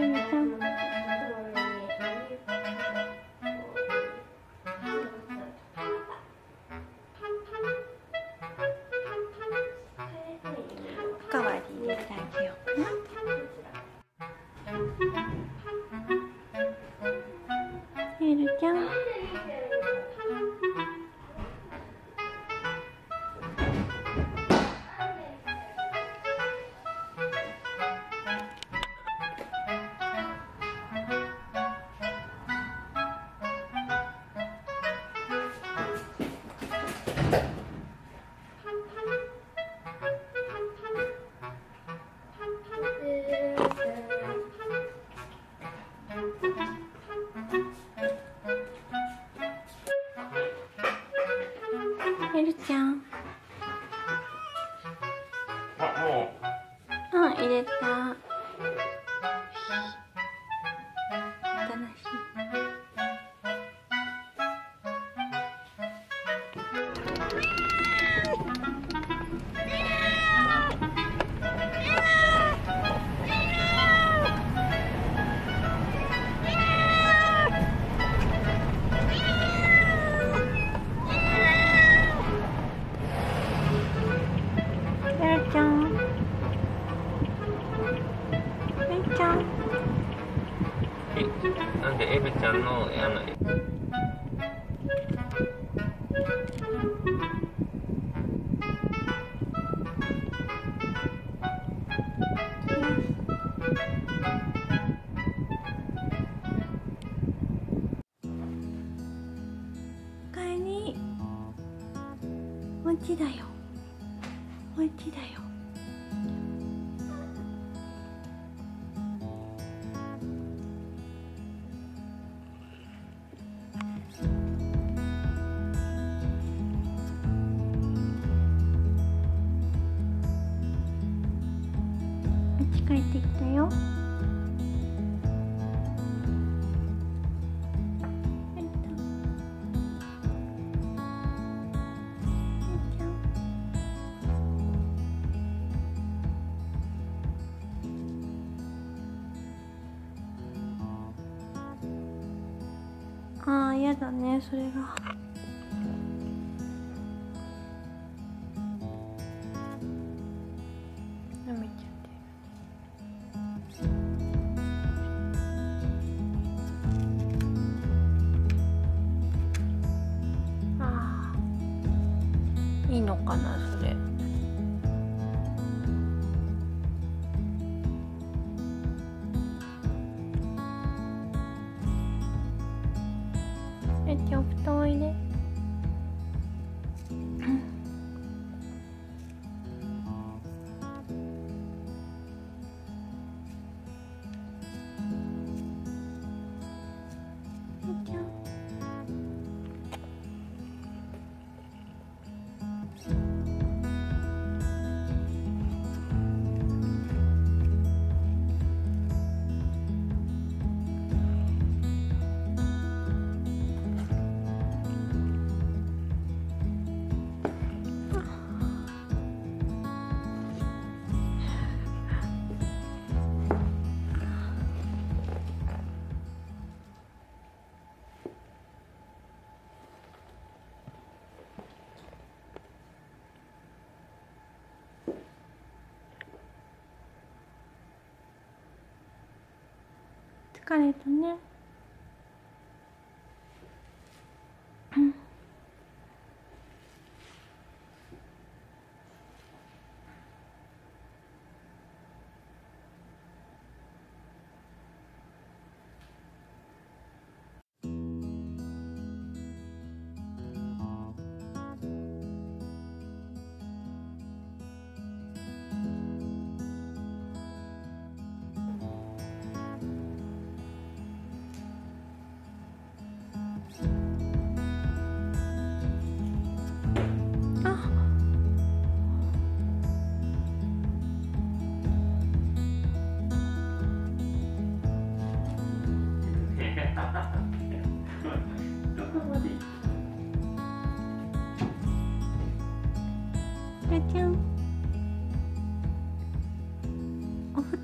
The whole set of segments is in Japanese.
エルちエルちゃん。あ、もあ入れた帰ってきたよ。ああやだねそれが。えちゃ布団おいで疲れたね。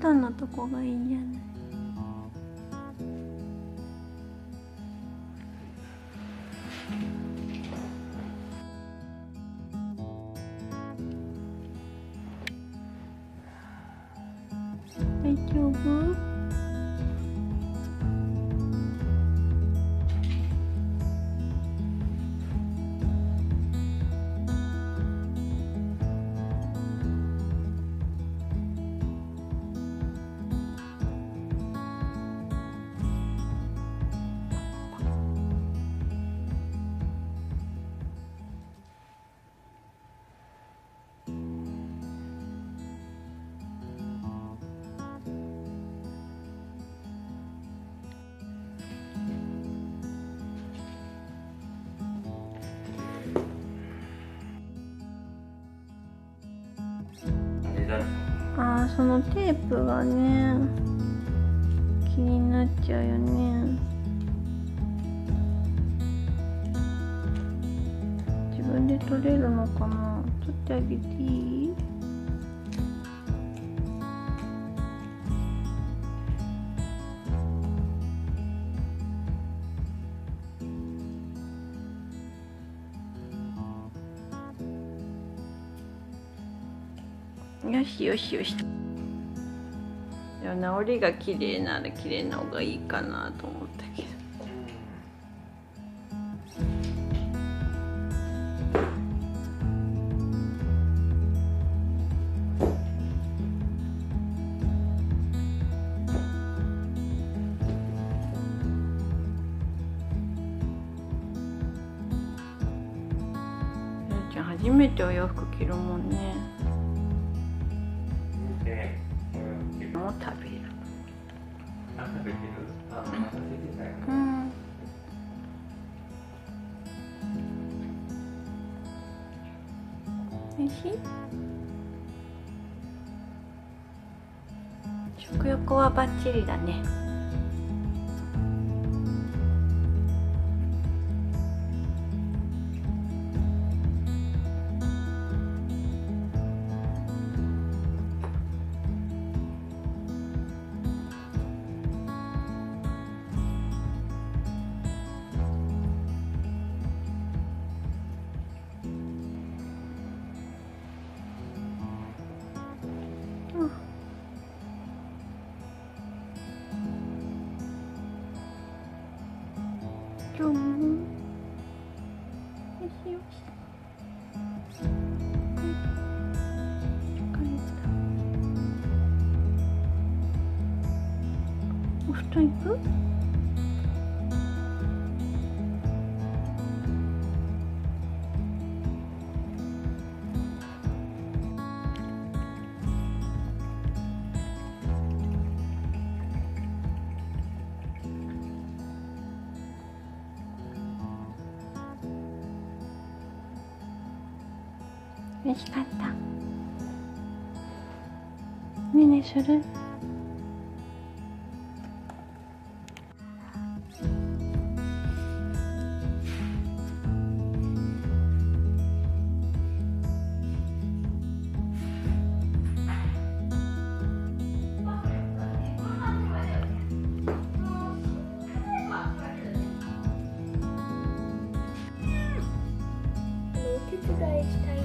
お布団のとこがいいんじゃないそのテープがね気になっちゃうよね。自分で取れるのかな？取ってあげていい？よしよしよし。でも治りが綺麗なら綺麗な方がいいかなと思ったけど。ちゃん初めてお洋服着るもんね。食欲はバッチリだね。と思うよしよし。疲れたお布団行く？美味しかった。ねねする。手伝いしたい。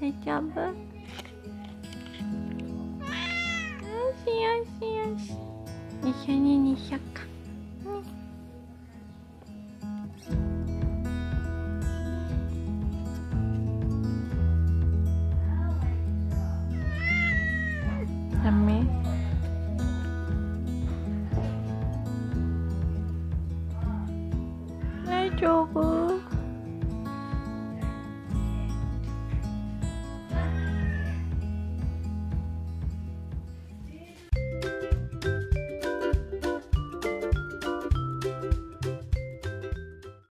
大丈夫？よしよしよし。一緒ににしよっか、うん、ダメ。大丈夫。